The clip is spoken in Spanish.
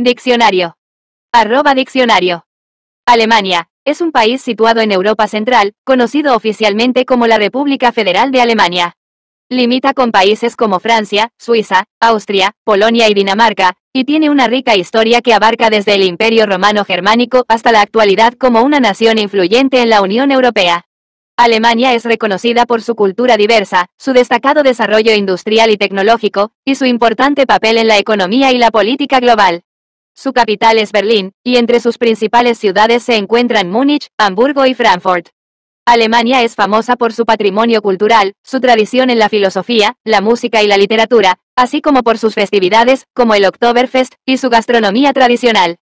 Diccionario. Arroba diccionario. Alemania. Es un país situado en Europa Central, conocido oficialmente como la República Federal de Alemania. Limita con países como Francia, Suiza, Austria, Polonia y Dinamarca, y tiene una rica historia que abarca desde el Imperio Romano Germánico hasta la actualidad como una nación influyente en la Unión Europea. Alemania es reconocida por su cultura diversa, su destacado desarrollo industrial y tecnológico, y su importante papel en la economía y la política global. Su capital es Berlín, y entre sus principales ciudades se encuentran Múnich, Hamburgo y Frankfurt. Alemania es famosa por su patrimonio cultural, su tradición en la filosofía, la música y la literatura, así como por sus festividades, como el Oktoberfest, y su gastronomía tradicional.